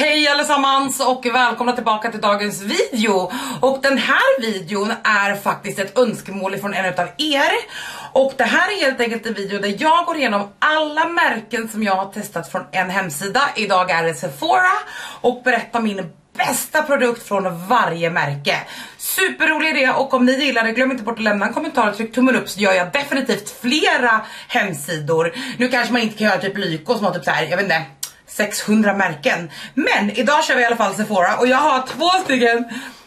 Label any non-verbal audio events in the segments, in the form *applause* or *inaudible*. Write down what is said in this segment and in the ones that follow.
Hej allesammans och välkomna tillbaka till dagens video. Och den här videon är faktiskt ett önskemål från en av er. Och det här är helt enkelt en video där jag går igenom alla märken som jag har testat från en hemsida. Idag är det Sephora och berättar min bästa produkt från varje märke. Superrolig idé och om ni gillar det glöm inte bort att lämna en kommentar och tryck tummen upp så gör jag definitivt flera hemsidor. Nu kanske man inte kan göra typ Lyko som har typ så här, jag vet inte 600 märken. Men idag kör vi i alla fall Sephora och jag har två stycken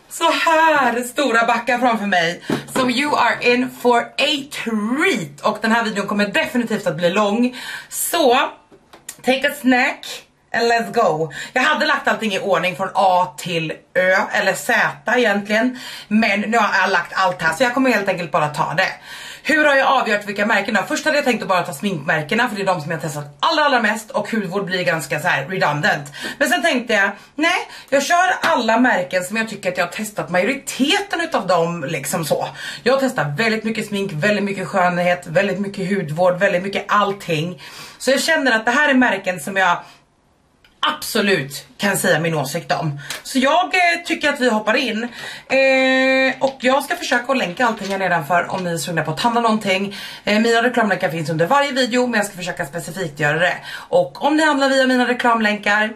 så här stora backar framför mig. So you are in for a treat. Och den här videon kommer definitivt att bli lång. Så, take a snack and let's go. Jag hade lagt allting i ordning från A till Ö, eller Z egentligen. Men nu har jag lagt allt här så jag kommer helt enkelt bara ta det. Hur har jag avgjort vilka märken? jag Först hade jag tänkt att bara ta sminkmärkena för det är de som jag testat allra allra mest och hudvård blir ganska så här redundant. Men sen tänkte jag, nej jag kör alla märken som jag tycker att jag har testat majoriteten utav dem liksom så. Jag testar väldigt mycket smink, väldigt mycket skönhet, väldigt mycket hudvård, väldigt mycket allting. Så jag känner att det här är märken som jag absolut kan säga min åsikt om. Så jag eh, tycker att vi hoppar in. Eh, och jag ska försöka att länka allting här nedanför om ni är sugna på att handla någonting. Eh, mina reklamlänkar finns under varje video men jag ska försöka specifikt göra det. Och om ni handlar via mina reklamlänkar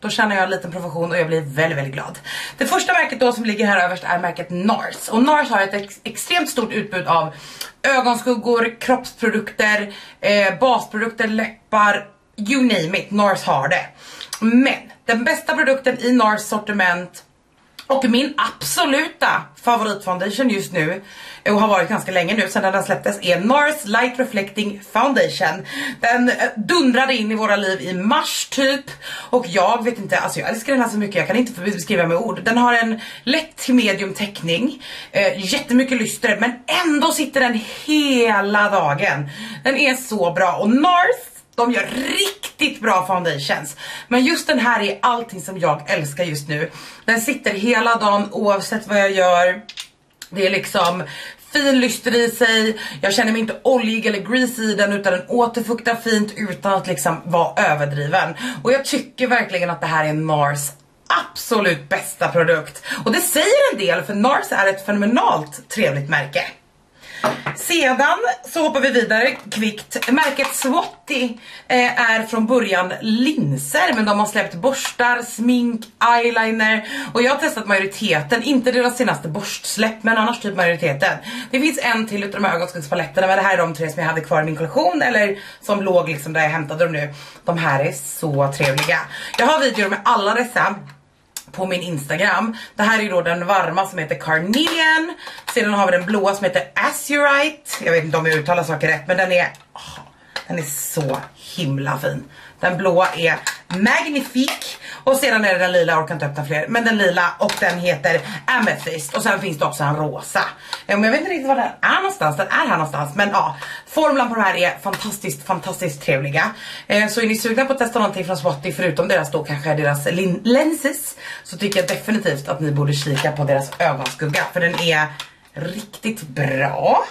då känner jag en liten profession och jag blir väldigt, väldigt glad. Det första märket då som ligger här överst är märket NARS. Och NARS har ett ex extremt stort utbud av ögonskuggor, kroppsprodukter, eh, basprodukter, läppar, you name it, NARS har det. Men den bästa produkten i NARS sortiment och min absoluta favoritfoundation just nu och har varit ganska länge nu sedan den släpptes är NARS Light Reflecting Foundation. Den eh, dundrade in i våra liv i mars typ och jag vet inte, alltså jag älskar den här så mycket, jag kan inte beskriva med ord. Den har en lätt till medium täckning, eh, jättemycket lyster men ändå sitter den hela dagen. Den är så bra och NARS de gör riktigt bra foundations. Men just den här är allting som jag älskar just nu. Den sitter hela dagen oavsett vad jag gör. Det är liksom fin lyster i sig, jag känner mig inte oljig eller greasy i den utan den återfuktar fint utan att liksom vara överdriven. Och jag tycker verkligen att det här är NARS absolut bästa produkt. Och det säger en del för NARS är ett fenomenalt trevligt märke. Sedan så hoppar vi vidare kvickt. Märket Swatty eh, är från början linser men de har släppt borstar, smink, eyeliner och jag har testat majoriteten, inte deras senaste borstsläpp men annars typ majoriteten. Det finns en till utav de här ögonskuggspaletterna men det här är de tre som jag hade kvar i min kollektion eller som låg liksom där jag hämtade dem nu. De här är så trevliga. Jag har videor med alla dessa på min Instagram. Det här är då den varma som heter Carnelian. Sedan har vi den blåa som heter Azurite. Jag vet inte om jag uttalar saker rätt men den är, oh, den är så himla fin. Den blåa är Magnifique och sedan är det den lila, jag orkar inte öppna fler, men den lila och den heter Amethyst och sen finns det också en rosa. Men jag vet inte riktigt var den är någonstans, den är här någonstans men ja, formlan på de här är fantastiskt, fantastiskt trevliga. Eh, så är ni sugna på att testa någonting från Swatty förutom deras då kanske deras lenses så tycker jag definitivt att ni borde kika på deras ögonskugga för den är riktigt bra.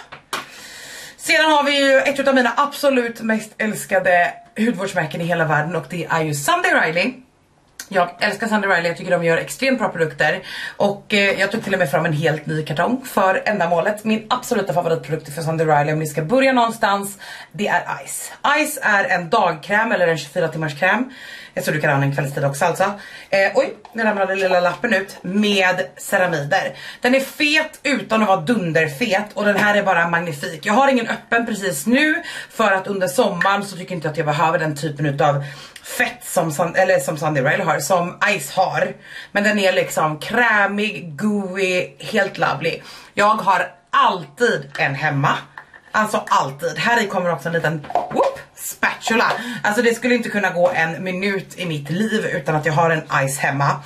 Sedan har vi ju ett av mina absolut mest älskade hudvårdsmärken i hela världen och det är ju Sunday Riley. Jag älskar Sunday Riley, jag tycker de gör extremt bra produkter och eh, jag tog till och med fram en helt ny kartong för ändamålet. Min absoluta favoritprodukt för Sunday Riley om ni ska börja någonstans, det är Ice. Ice är en dagkräm eller en 24 timmars kräm. Jag tror du kan använda en kvällstid också alltså. Eh, oj, nu ramlade lilla lappen ut med ceramider. Den är fet utan att vara dunderfet och den här är bara magnifik. Jag har ingen öppen precis nu för att under sommaren så tycker inte jag att jag behöver den typen utav fett som, eller som Sunday Rail har, som Ice har. Men den är liksom krämig, gooey, helt lovely. Jag har alltid en hemma. Alltså alltid. Här i kommer också en liten whoop, spatula. Alltså det skulle inte kunna gå en minut i mitt liv utan att jag har en Ice hemma.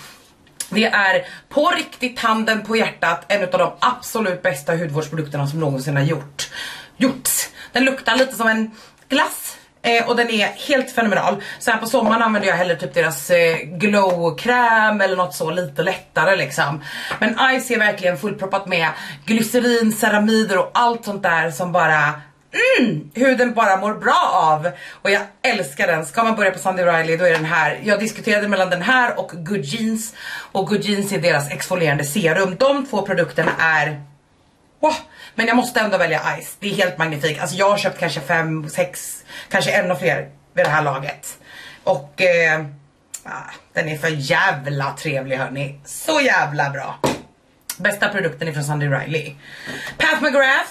Det är på riktigt handen på hjärtat en av de absolut bästa hudvårdsprodukterna som någonsin har gjort. Gjorts. Den luktar lite som en glass Eh, och den är helt fenomenal. Så här på sommaren använder jag hellre typ deras eh, glowkräm eller något så lite lättare liksom. Men Ice är verkligen fullproppat med glycerin, ceramider och allt sånt där som bara mm, huden bara mår bra av. Och jag älskar den. Ska man börja på Sandy Riley då är den här. Jag diskuterade mellan den här och Good Jeans. Och Good Jeans är deras exfolierande serum. De två produkterna är Wow. Men jag måste ändå välja Ice. Det är helt magnifikt. Alltså jag har köpt kanske fem, sex, kanske ännu fler vid det här laget. Och eh, ah, den är för jävla trevlig hörni. Så jävla bra. Bästa produkten är från Sunday Riley. Pat McGrath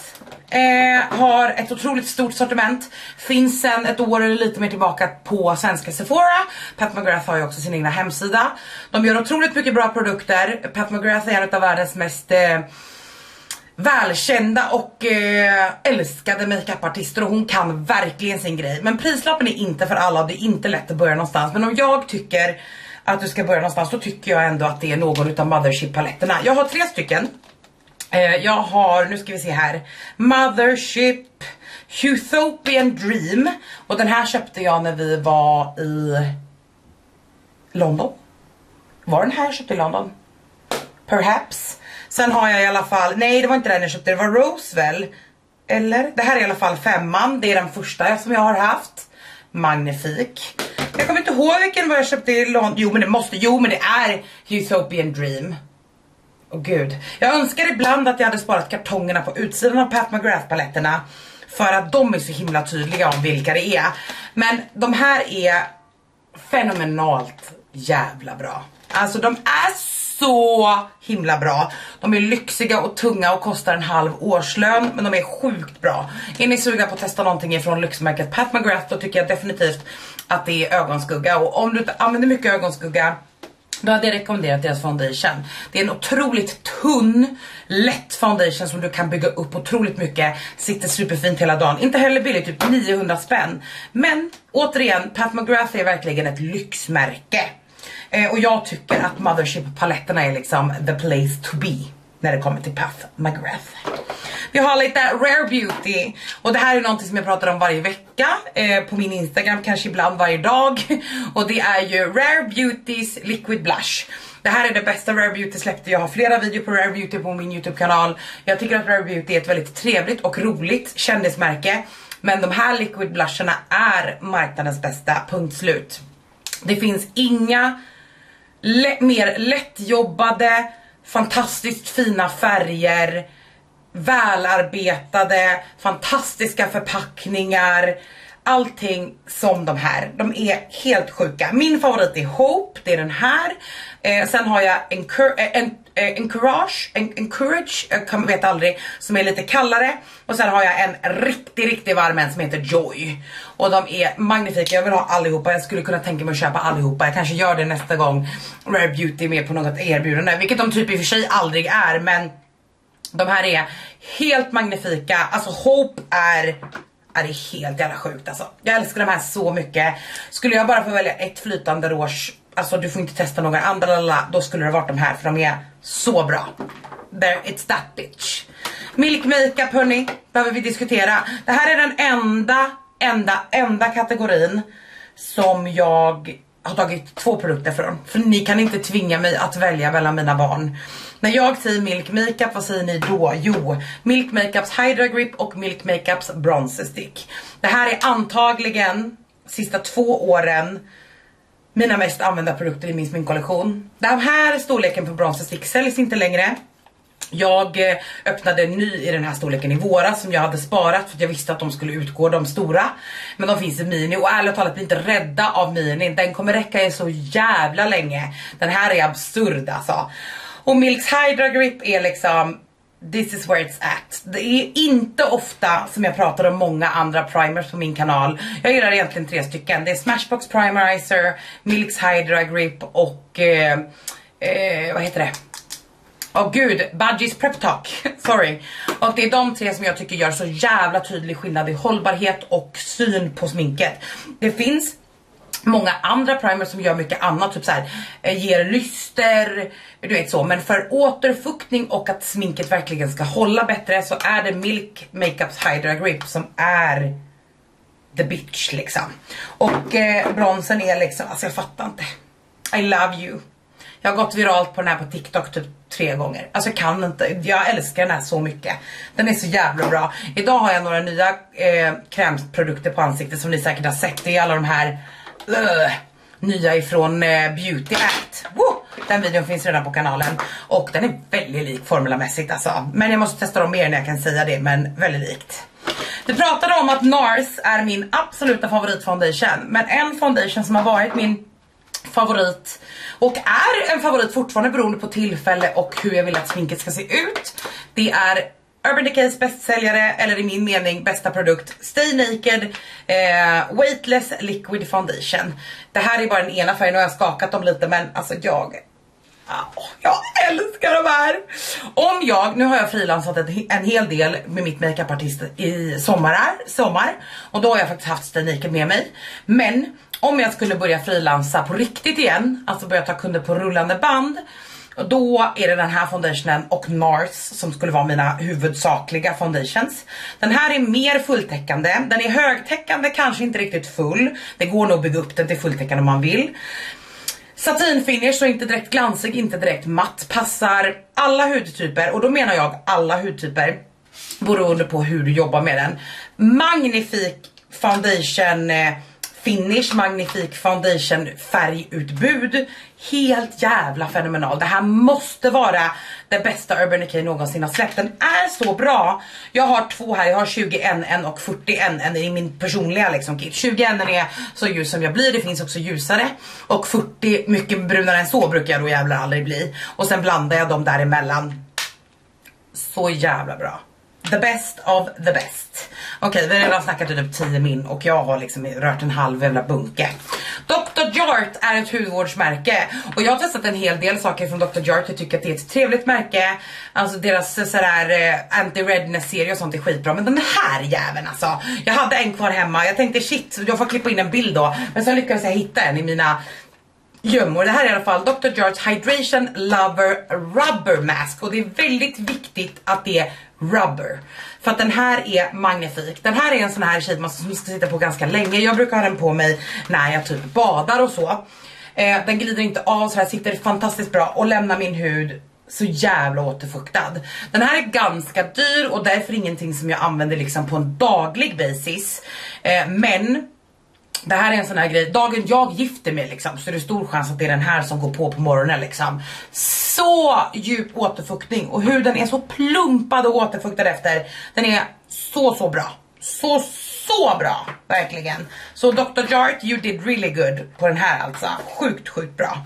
eh, har ett otroligt stort sortiment. Finns sen ett år eller lite mer tillbaka på svenska Sephora. Pat McGrath har ju också sin egna hemsida. De gör otroligt mycket bra produkter. Pat McGrath är en av världens mest eh, välkända och eh, älskade makeupartister och hon kan verkligen sin grej. Men prislappen är inte för alla och det är inte lätt att börja någonstans. Men om jag tycker att du ska börja någonstans så tycker jag ändå att det är någon utav Mothership paletterna. Jag har tre stycken. Eh, jag har, nu ska vi se här, Mothership Uthopian Dream. Och den här köpte jag när vi var i London. Var den här jag köpte i London? Perhaps. Sen har jag i alla fall, nej det var inte den jag köpte, det var Rosewell. Eller? Det här är i alla fall femman, det är den första som jag har haft. Magnifik. Jag kommer inte ihåg vilken jag köpte i London, jo men det måste, jo men det är Utopian Dream. Åh oh, gud. Jag önskar ibland att jag hade sparat kartongerna på utsidan av Pat McGrath paletterna. För att de är så himla tydliga om vilka det är. Men de här är fenomenalt jävla bra. Alltså de är så så himla bra. De är lyxiga och tunga och kostar en halv årslön men de är sjukt bra. Är ni sugna på att testa någonting från lyxmärket Pat McGrath då tycker jag definitivt att det är ögonskugga och om du inte använder mycket ögonskugga då hade jag rekommenderat deras foundation. Det är en otroligt tunn, lätt foundation som du kan bygga upp otroligt mycket. Sitter superfint hela dagen. Inte heller billigt, typ 900 spänn. Men återigen, Pat McGrath är verkligen ett lyxmärke. Eh, och jag tycker att Mothership paletterna är liksom the place to be när det kommer till Puff McGrath. Vi har lite Rare Beauty och det här är någonting som jag pratar om varje vecka eh, på min Instagram, kanske ibland varje dag. *laughs* Och det är ju Rare Beautys Liquid Blush. Det här är det bästa Rare Beauty släppte, jag har flera videor på Rare Beauty på min YouTube kanal. Jag tycker att Rare Beauty är ett väldigt trevligt och roligt kändismärke. Men de här liquid blusherna är marknadens bästa, punkt slut. Det finns inga mer lättjobbade, fantastiskt fina färger, välarbetade, fantastiska förpackningar. Allting som de här. De är helt sjuka. Min favorit är Hope, det är den här. Eh, sen har jag Encur eh, en Eh, en, eh, Encourage, en, Encourage, jag kan, vet aldrig, som är lite kallare. Och sen har jag en riktig, riktig varm en som heter Joy. Och de är magnifika, jag vill ha allihopa, jag skulle kunna tänka mig att köpa allihopa. Jag kanske gör det nästa gång Rare Beauty är med på något erbjudande, vilket de typ i och för sig aldrig är, men de här är helt magnifika, alltså Hope är är det helt jävla sjukt alltså. Jag älskar de här så mycket. Skulle jag bara få välja ett flytande rouge, alltså du får inte testa några andra lalala, då skulle det varit de här för de är så bra. There, it's that bitch. Milk makeup hörni, behöver vi diskutera. Det här är den enda, enda, enda kategorin som jag har tagit två produkter från. För ni kan inte tvinga mig att välja mellan mina barn. När jag säger Milk Makeup, vad säger ni då? Jo, Milk Makeups Hydra Grip och Milk Makeups bronze Stick. Det här är antagligen sista två åren mina mest använda produkter i min sminkkollektion. Den här storleken på Bronzer Stick säljs inte längre. Jag eh, öppnade en ny i den här storleken i våras som jag hade sparat för att jag visste att de skulle utgå, de stora. Men de finns i mini och ärligt talat bli inte rädda av mini. Den kommer räcka i så jävla länge. Den här är absurd alltså. Och Milks Hydra Grip är liksom This is where it's at. Det är inte ofta som jag pratar om många andra primers på min kanal. Jag gillar egentligen tre stycken. Det är Smashbox Primerizer, Milks Hydra Grip och eh, eh, vad heter det? Åh oh, gud, Budgies Prep Talk, *laughs* sorry. Och det är de tre som jag tycker gör så jävla tydlig skillnad i hållbarhet och syn på sminket. Det finns många andra primers som gör mycket annat, typ så här, eh, ger lyster, du vet så. Men för återfuktning och att sminket verkligen ska hålla bättre så är det Milk Makeups Hydra Grip som är the bitch liksom. Och eh, bronsen är liksom, alltså jag fattar inte. I love you. Jag har gått viralt på den här på TikTok typ tre gånger. Alltså jag kan inte, jag älskar den här så mycket. Den är så jävla bra. Idag har jag några nya eh, krämprodukter på ansiktet som ni säkert har sett. Det är alla de här uh, nya ifrån eh, Beauty Act. Woo! Den videon finns redan på kanalen och den är väldigt lik formulamässigt alltså. Men jag måste testa dem mer när jag kan säga det, men väldigt likt. Vi pratade om att NARS är min absoluta favoritfoundation, men en foundation som har varit min favorit och är en favorit fortfarande beroende på tillfälle och hur jag vill att sminket ska se ut. Det är Urban Decays bästsäljare, eller i min mening bästa produkt, Stay Naked eh, Weightless Liquid Foundation. Det här är bara den ena färgen och jag har skakat dem lite men alltså jag jag älskar de här! Om jag, nu har jag frilansat en hel del med mitt makeupartist i sommar, sommar och då har jag faktiskt haft Stay Naked med mig. Men om jag skulle börja frilansa på riktigt igen, alltså börja ta kunder på rullande band och då är det den här foundationen och NARS som skulle vara mina huvudsakliga foundations. Den här är mer fulltäckande, den är högtäckande, kanske inte riktigt full. Det går nog att bygga upp den till fulltäckande om man vill. Satinfinish så inte direkt glansig, inte direkt matt. Passar alla hudtyper och då menar jag alla hudtyper beroende på hur du jobbar med den. Magnifik foundation eh, finish, magnifik foundation färgutbud. Helt jävla fenomenal. Det här måste vara den bästa Urban Decay någonsin har släppt. Den är så bra. Jag har två här, jag har 21 en och 41 en i min personliga liksom kit. 21 är så ljus som jag blir, det finns också ljusare. Och 40 mycket brunare än så brukar jag då jävlar aldrig bli. Och sen blandar jag dem däremellan. Så jävla bra. The best of the best. Okej, okay, vi har redan snackat i typ 10 min och jag har liksom rört en halv jävla bunke. Dr. Jart är ett hudvårdsmärke och jag har testat en hel del saker från Dr. Jart. Jag tycker att det är ett trevligt märke. Alltså deras sådär eh, anti-redness serie och sånt är skitbra. Men den här jäveln alltså. Jag hade en kvar hemma. Jag tänkte shit, jag får klippa in en bild då. Men så lyckades jag hitta en i mina gömmor. Det här är i alla fall Dr. Jarts Hydration Lover Rubber Mask och det är väldigt viktigt att det är rubber. För att den här är magnifik. Den här är en sån här sheetmask som ska sitta på ganska länge. Jag brukar ha den på mig när jag typ badar och så. Eh, den glider inte av så här sitter fantastiskt bra och lämnar min hud så jävla återfuktad. Den här är ganska dyr och därför ingenting som jag använder liksom på en daglig basis. Eh, men det här är en sån här grej, dagen jag gifter mig liksom så är det stor chans att det är den här som går på på morgonen liksom. Så djup återfuktning och huden är så plumpad och återfuktad efter. Den är så så bra. Så så bra, verkligen. Så Dr. Jart, you did really good på den här alltså. Sjukt sjukt bra.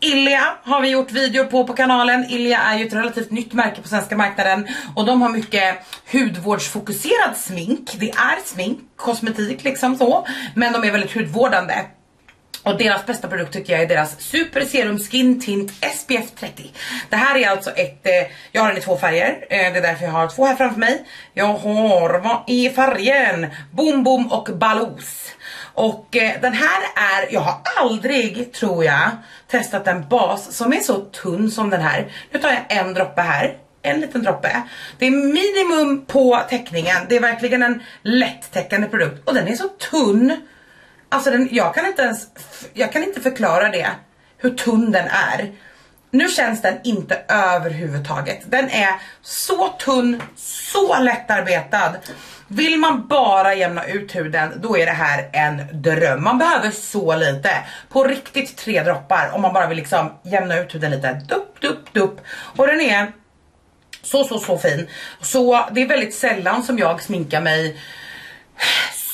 Ilia har vi gjort videor på på kanalen. Ilia är ju ett relativt nytt märke på svenska marknaden och de har mycket hudvårdsfokuserad smink. Det är smink, kosmetik liksom så, men de är väldigt hudvårdande. Och deras bästa produkt tycker jag är deras Super Serum Skin Tint SPF 30. Det här är alltså ett, eh, jag har den i två färger, eh, det är därför jag har två här framför mig. Jag har, vad är färgen? Boom Boom och Balos. Och eh, den här är, jag har aldrig tror jag testat en bas som är så tunn som den här. Nu tar jag en droppe här, en liten droppe. Det är minimum på täckningen, det är verkligen en lättäckande produkt och den är så tunn. Alltså den, jag kan inte ens, jag kan inte förklara det, hur tunn den är. Nu känns den inte överhuvudtaget. Den är så tunn, så lättarbetad. Vill man bara jämna ut huden, då är det här en dröm. Man behöver så lite. På riktigt tre droppar om man bara vill liksom jämna ut huden lite. Dupp, dupp, dupp. Och den är så, så, så fin. Så det är väldigt sällan som jag sminkar mig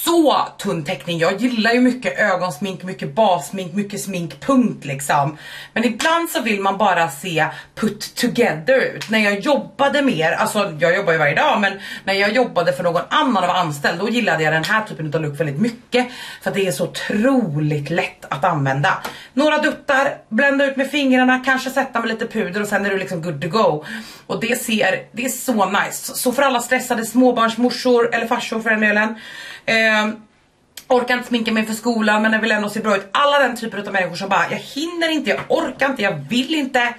så tunn täckning. Jag gillar ju mycket ögonsmink, mycket basmink, mycket smink, punkt liksom. Men ibland så vill man bara se put together ut. När jag jobbade mer, alltså jag jobbar ju varje dag, men när jag jobbade för någon annan och var anställd, då gillade jag den här typen av look väldigt mycket. För att det är så otroligt lätt att använda. Några duttar, blända ut med fingrarna, kanske sätta med lite puder och sen är du liksom good to go. Och det ser, det är så nice. Så för alla stressade småbarnsmorsor eller farsor för den delen. Eh, Ehm, orkar inte sminka mig för skolan men jag vill ändå se bra ut. Alla den typen av människor som bara, jag hinner inte, jag orkar inte, jag vill inte.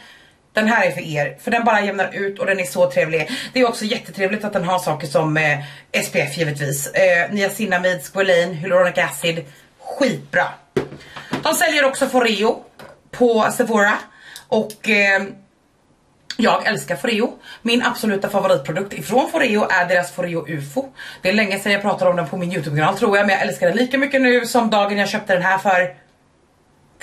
Den här är för er, för den bara jämnar ut och den är så trevlig. Det är också jättetrevligt att den har saker som eh, SPF givetvis. Eh, niacinamid, squalane, hyaluronic acid. Skitbra. De säljer också Foreo på Sephora. Och eh, jag älskar Foreo. Min absoluta favoritprodukt ifrån Foreo är deras Foreo UFO. Det är länge sedan jag pratade om den på min YouTube-kanal tror jag, men jag älskar den lika mycket nu som dagen jag köpte den här för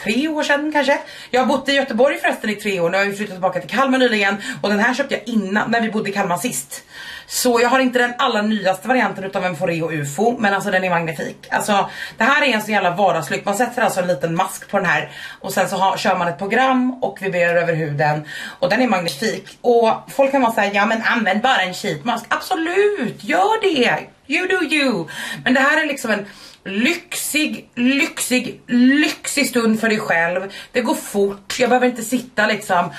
tre år sedan kanske. Jag har bott i Göteborg förresten i tre år, nu har vi flyttat tillbaka till Kalmar nyligen och den här köpte jag innan, när vi bodde i Kalmar sist. Så jag har inte den allra nyaste varianten utav en Foreo UFO, men alltså den är magnifik. Alltså det här är en så jävla vardagslyck, man sätter alltså en liten mask på den här och sen så har, kör man ett program och vibrerar över huden och den är magnifik. Och folk kan vara såhär, ja men använd bara en sheetmask. Absolut, gör det! You do you! Men det här är liksom en lyxig, lyxig, lyxig stund för dig själv. Det går fort, jag behöver inte sitta liksom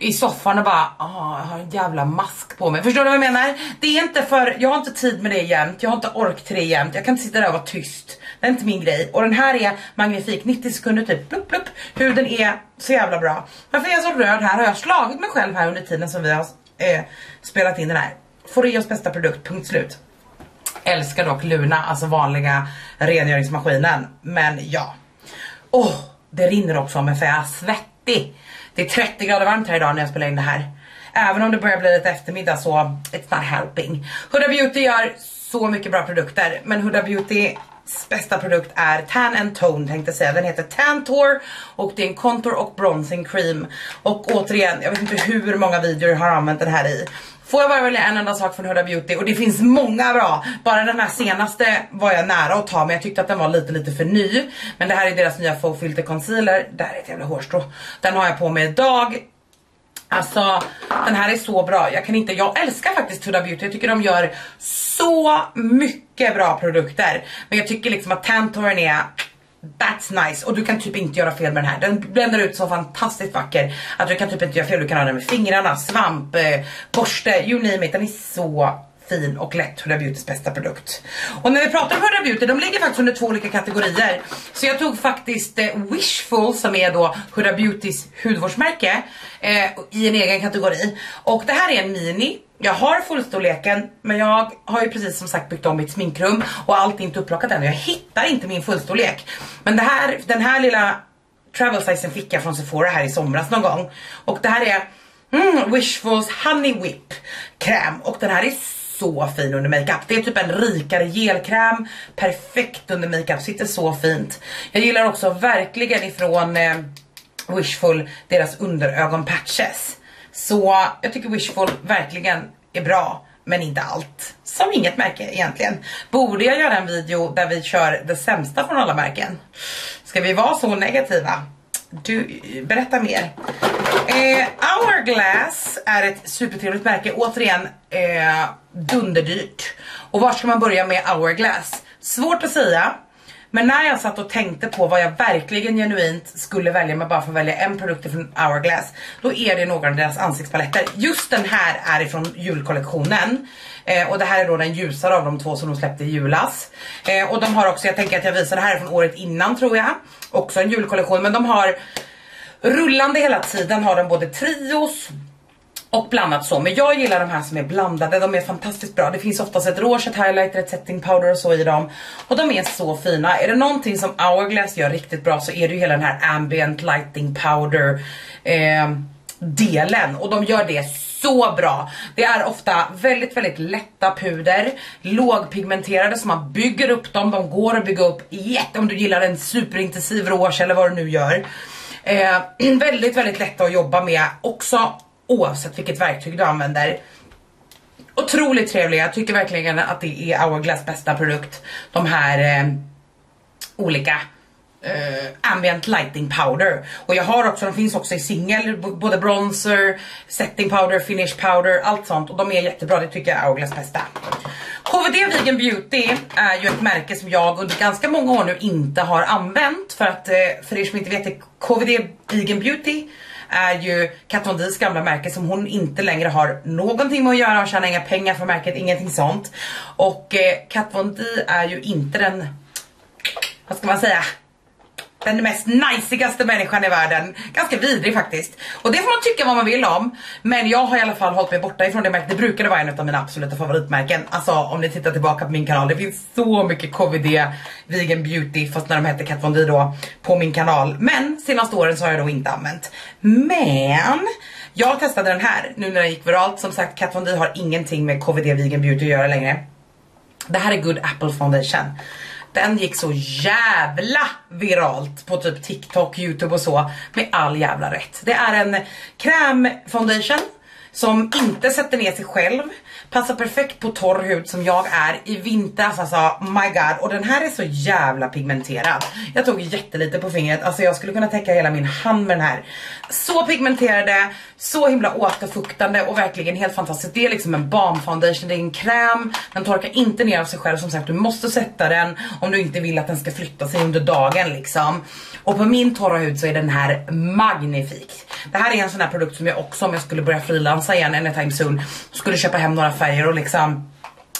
i soffan och bara, ah, jag har en jävla mask på mig. Förstår du vad jag menar? Det är inte för, jag har inte tid med det jämt, jag har inte ork till det jämt, jag kan inte sitta där och vara tyst. Det är inte min grej. Och den här är magnifik, 90 sekunder typ, plupp, plupp. Huden är så jävla bra. Varför är jag så röd här? Har jag slagit mig själv här under tiden som vi har eh, spelat in den här? Foreos bästa produkt, punkt slut. Älskar dock Luna, alltså vanliga rengöringsmaskinen. Men ja. Åh, oh, det rinner också om mig för jag är svettig. Det är 30 grader varmt här idag när jag spelar in det här. Även om det börjar bli lite eftermiddag så it's not helping. Huda Beauty gör så mycket bra produkter. Men Huda Beauty bästa produkt är Tan and Tone tänkte jag säga. Den heter Tantor och det är en contour och bronzing cream. Och återigen, jag vet inte hur många videor jag har använt den här i. Får jag bara välja en enda sak från Huda Beauty och det finns många bra. Bara den här senaste var jag nära att ta men jag tyckte att den var lite lite för ny. Men det här är deras nya Faux Filter Concealer. Det här är ett jävla hårstrå. Den har jag på mig idag. Alltså den här är så bra. Jag kan inte, jag älskar faktiskt Huda Beauty. Jag tycker de gör så mycket bra produkter. Men jag tycker liksom att Tantorn är That's nice och du kan typ inte göra fel med den här. Den bländar ut så fantastiskt vacker att du kan typ inte göra fel. Du kan ha den med fingrarna, svamp, eh, borste, you name it. Den är så fin och lätt Huda Beautys bästa produkt. Och när vi pratar om Huda Beauty, de ligger faktiskt under två olika kategorier. Så jag tog faktiskt eh, Wishful som är då Huda Beautys hudvårdsmärke eh, i en egen kategori. Och det här är en mini jag har fullstorleken men jag har ju precis som sagt byggt om mitt sminkrum och allt är inte upplockat än och jag hittar inte min fullstorlek. Men det här, den här lilla travel sizen fick jag från Sephora här i somras någon gång. Och det här är mm, Wishfuls Honey Whip kräm och den här är så fin under makeup. Det är typ en rikare gelkräm, perfekt under makeup, sitter så fint. Jag gillar också verkligen ifrån eh, Wishful deras underögonpatches. Så jag tycker Wishful verkligen är bra men inte allt. Som inget märke egentligen. Borde jag göra en video där vi kör det sämsta från alla märken? Ska vi vara så negativa? Du, berätta mer. Eh, Hourglass är ett supertrevligt märke. Återigen eh, dunderdyrt. Och var ska man börja med Hourglass? Svårt att säga. Men när jag satt och tänkte på vad jag verkligen genuint skulle välja med bara för att välja en produkt från Hourglass. Då är det några av deras ansiktspaletter. Just den här är ifrån julkollektionen. Eh, och det här är då den ljusare av de två som de släppte i julas. Eh, och de har också, jag tänker att jag visar det här från året innan tror jag. Också en julkollektion men de har rullande hela tiden har de både trios och blandat så. Men jag gillar de här som är blandade, de är fantastiskt bra. Det finns oftast ett rouge, ett highlighter, ett setting powder och så i dem. Och de är så fina. Är det någonting som Hourglass gör riktigt bra så är det ju hela den här ambient lighting powder eh, delen. Och de gör det så bra. Det är ofta väldigt, väldigt lätta puder, lågpigmenterade så man bygger upp dem. De går att bygga upp jätte om du gillar en superintensiv rouge eller vad du nu gör. Eh, *clears throat* väldigt, väldigt lätta att jobba med. Också oavsett vilket verktyg du använder. Otroligt trevliga, jag tycker verkligen att det är Hourglass bästa produkt. De här eh, olika eh, ambient lighting powder och jag har också, de finns också i singel, både bronzer, setting powder, finish powder, allt sånt och de är jättebra, det tycker jag är Hourglass bästa. KVD Vegan Beauty är ju ett märke som jag under ganska många år nu inte har använt för att eh, för er som inte vet det, KVD Vegan Beauty är ju Kat Von D's gamla märke som hon inte längre har någonting med att göra, hon tjänar inga pengar för märket, ingenting sånt. Och eh, Kat Von D är ju inte den, vad ska man säga, den mest najsigaste människan i världen. Ganska vidrig faktiskt. Och det får man tycka vad man vill om. Men jag har i alla fall hållit mig borta ifrån det märket. Det brukade vara en av mina absoluta favoritmärken. Alltså om ni tittar tillbaka på min kanal. Det finns så mycket KVD, vegan beauty, fast när de hette Kat Von D då, på min kanal. Men senaste åren så har jag då inte använt. Men jag testade den här nu när den gick viralt. Som sagt Kat Von D har ingenting med KVD vegan beauty att göra längre. Det här är Good Apple Foundation. Den gick så jävla viralt på typ TikTok, Youtube och så med all jävla rätt. Det är en kräm foundation som inte sätter ner sig själv. Passar perfekt på torr hud som jag är i vintras alltså my god. Och den här är så jävla pigmenterad. Jag tog jättelite på fingret, alltså jag skulle kunna täcka hela min hand med den här. Så pigmenterade, så himla återfuktande och verkligen helt fantastiskt. Det är liksom en balm foundation, det är en kräm, den torkar inte ner av sig själv. Som sagt du måste sätta den om du inte vill att den ska flytta sig under dagen liksom. Och på min torra hud så är den här magnifik. Det här är en sån här produkt som jag också om jag skulle börja frilansa igen anytime soon skulle köpa hem några färger färger och liksom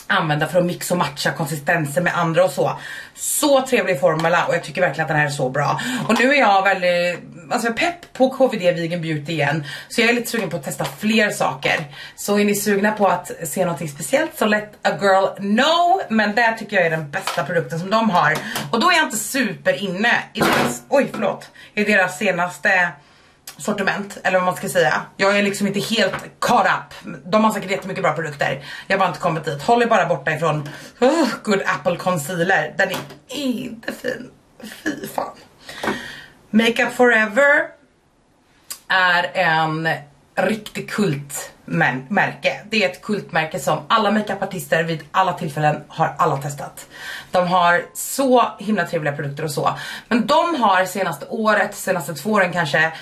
använda för att mixa och matcha konsistenser med andra och så. Så trevlig formula och jag tycker verkligen att den här är så bra. Och nu är jag väldigt, alltså pepp på KVD Vegan Beauty igen. Så jag är lite sugen på att testa fler saker. Så är ni sugna på att se någonting speciellt så let a girl know. Men det tycker jag är den bästa produkten som de har. Och då är jag inte super inne i deras, oj förlåt, i deras senaste sortiment, eller vad man ska säga. Jag är liksom inte helt caught up. De har säkert jättemycket bra produkter. Jag har bara inte kommit dit. Håll er bara borta ifrån oh, Good Apple Concealer. Den är inte fin. Fy fan. Makeup Forever är en riktig kultmärke. Det är ett kultmärke som alla makeupartister vid alla tillfällen har alla testat. De har så himla trevliga produkter och så. Men de har senaste året, senaste två åren kanske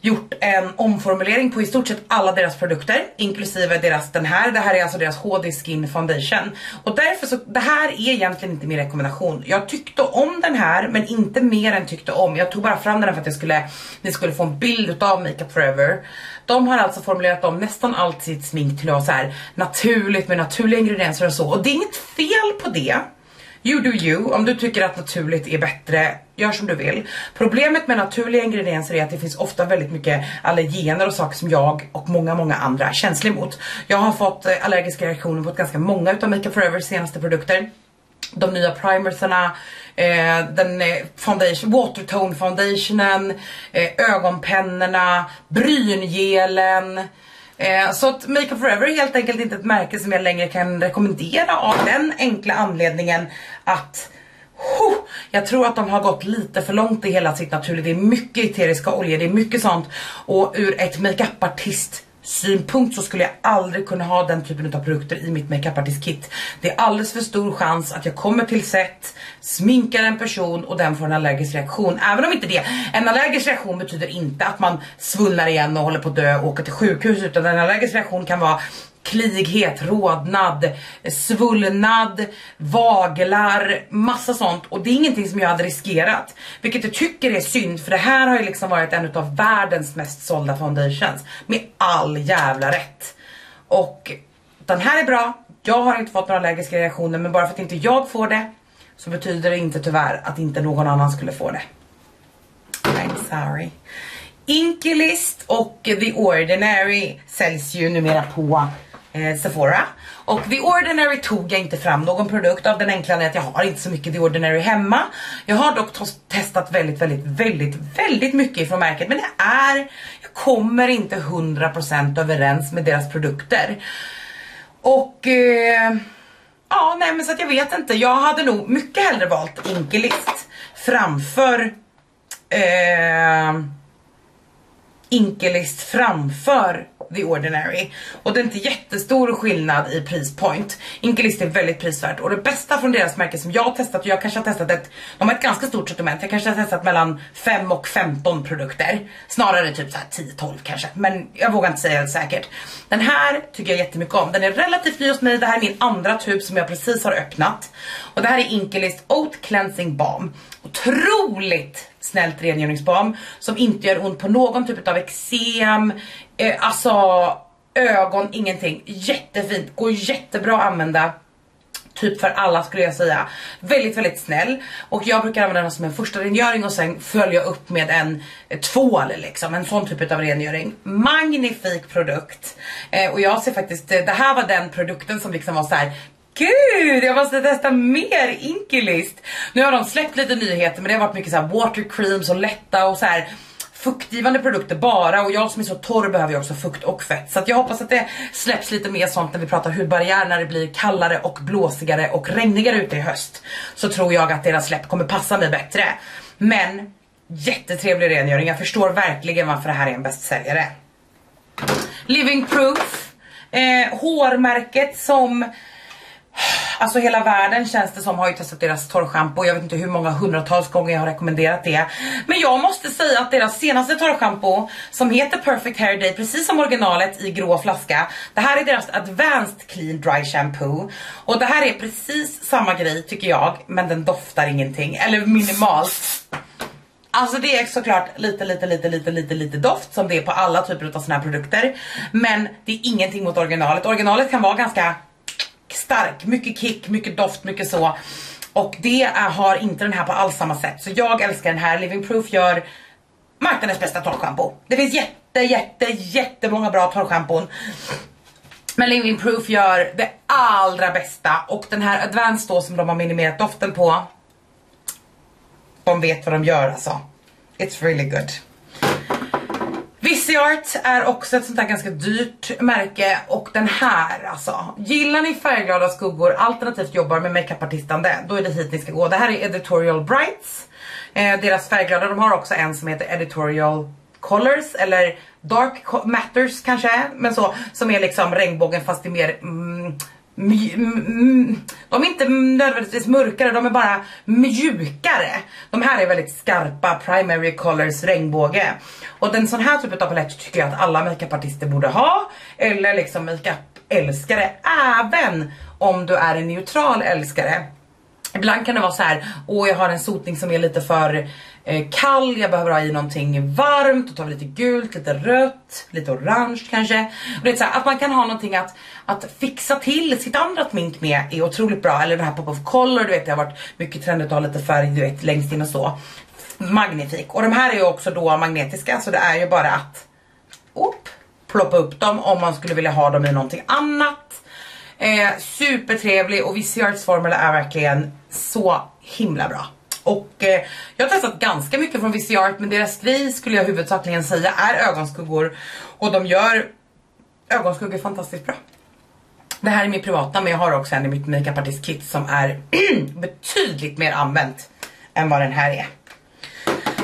gjort en omformulering på i stort sett alla deras produkter inklusive deras den här. Det här är alltså deras HD Skin Foundation och därför så det här är egentligen inte min rekommendation. Jag tyckte om den här men inte mer än tyckte om. Jag tog bara fram den för att jag skulle ni skulle få en bild av Makeup Forever. De har alltså formulerat om nästan allt sitt smink till att vara så här naturligt med naturliga ingredienser och så och det är inget fel på det. You do you, om du tycker att naturligt är bättre, gör som du vill. Problemet med naturliga ingredienser är att det finns ofta väldigt mycket allergener och saker som jag och många, många andra är känslig mot. Jag har fått eh, allergiska reaktioner på ganska många utav Makeup Forevers senaste produkter. De nya primersarna, eh, den eh, foundation, watertone foundationen, eh, ögonpennorna, bryngelen, Eh, så att Makeup Forever är helt enkelt inte ett märke som jag längre kan rekommendera av den enkla anledningen att Oh, jag tror att de har gått lite för långt i hela sitt naturliga. Det är mycket eteriska oljor, det är mycket sånt. Och ur ett makeupartist synpunkt så skulle jag aldrig kunna ha den typen av produkter i mitt makeupartist-kit. Det är alldeles för stor chans att jag kommer till set, sminkar en person och den får en allergisk reaktion. Även om inte det, en allergisk reaktion betyder inte att man svullnar igen och håller på att dö och åker till sjukhus utan en allergisk reaktion kan vara klighet, rodnad, svullnad, vaglar, massa sånt och det är ingenting som jag hade riskerat. Vilket jag tycker är synd för det här har ju liksom varit en av världens mest sålda foundations med all jävla rätt. Och den här är bra, jag har inte fått några allergiska reaktioner men bara för att inte jag får det så betyder det inte tyvärr att inte någon annan skulle få det. I'm sorry. Inkilist och The Ordinary säljs ju numera på eh, Sephora. Och The Ordinary tog jag inte fram någon produkt av den enkla att jag har inte så mycket The Ordinary hemma. Jag har dock testat väldigt, väldigt, väldigt, väldigt mycket ifrån märket. Men det är, jag kommer inte 100% överens med deras produkter. Och eh, ja, nej men så att jag vet inte. Jag hade nog mycket hellre valt Inkelist framför eh, Inkelist framför The Ordinary. Och det är inte jättestor skillnad i prispoint. Inkelist är väldigt prisvärt och det bästa från deras märke som jag har testat, och jag kanske har testat ett, de har ett ganska stort sortiment, jag kanske har testat mellan 5 och 15 produkter. Snarare typ så 10-12 kanske, men jag vågar inte säga det säkert. Den här tycker jag jättemycket om, den är relativt ny hos mig, det här är min andra tub som jag precis har öppnat. Och det här är Inkelist Oat Cleansing Balm. Otroligt snällt rengöringsbalm som inte gör ont på någon typ av eksem, eh, alltså ögon, ingenting. Jättefint, går jättebra att använda. typ för alla skulle jag säga. Väldigt väldigt snäll och jag brukar använda den som en första rengöring och sen följa upp med en eh, tvål liksom, en sån typ av rengöring. Magnifik produkt eh, och jag ser faktiskt, eh, det här var den produkten som liksom var så här Gud, jag måste testa mer Inkylist. Nu har de släppt lite nyheter men det har varit mycket så här water creams och lätta och så här fuktgivande produkter bara och jag som är så torr behöver ju också fukt och fett. Så jag hoppas att det släpps lite mer sånt när vi pratar hudbarriär när det blir kallare och blåsigare och regnigare ute i höst. Så tror jag att deras släpp kommer passa mig bättre. Men jättetrevlig rengöring, jag förstår verkligen varför det här är en bästsäljare. Living Proof, eh, hårmärket som Alltså hela världen känns det som har ju testat deras torrschampo. Jag vet inte hur många hundratals gånger jag har rekommenderat det. Men jag måste säga att deras senaste torrschampo som heter Perfect Hair Day, precis som originalet i grå flaska. Det här är deras Advanced Clean Dry Shampoo. Och det här är precis samma grej tycker jag, men den doftar ingenting. Eller minimalt. Alltså det är såklart lite, lite, lite, lite, lite, lite doft som det är på alla typer av såna här produkter. Men det är ingenting mot originalet. Originalet kan vara ganska stark, mycket kick, mycket doft, mycket så. Och det är, har inte den här på alls samma sätt. Så jag älskar den här. Living Proof gör marknadens bästa torrschampo. Det finns jätte, jätte, jättemånga bra torrschampon. Men Living Proof gör det allra bästa. Och den här Advanced då som de har minimerat doften på. De vet vad de gör alltså. It's really good. Viseart är också ett sånt här ganska dyrt märke och den här alltså. Gillar ni färgglada skuggor alternativt jobbar med makeupartistande då är det hit ni ska gå. Det här är Editorial Brights. Eh, deras färgglada, de har också en som heter Editorial Colors eller Dark Matters kanske, men så som är liksom regnbågen fast det är mer mm, de är inte nödvändigtvis mörkare, de är bara mjukare. De här är väldigt skarpa primary colors regnbåge. Och den sån här typ av palett tycker jag att alla makeupartister borde ha. Eller liksom makeup-älskare, även om du är en neutral älskare. Ibland kan det vara så här, åh jag har en sotning som är lite för eh, kall, jag behöver ha i någonting varmt, då tar vi lite gult, lite rött, lite orange kanske. Och det är så här, att man kan ha någonting att, att fixa till sitt andra smink med är otroligt bra. Eller den här pop of color, du vet det har varit mycket trendigt att ha lite färg du vet längst in och så. Magnifik. Och de här är ju också då magnetiska så det är ju bara att upp, ploppa upp dem om man skulle vilja ha dem i någonting annat. Eh, supertrevlig och Visearts formula är verkligen så himla bra. Och eh, jag har testat ganska mycket från Viseart men deras grej skulle jag huvudsakligen säga är ögonskuggor. Och de gör ögonskuggor fantastiskt bra. Det här är min privata men jag har också en i mitt makeup-artist-kit som är *clears throat* betydligt mer använt än vad den här är.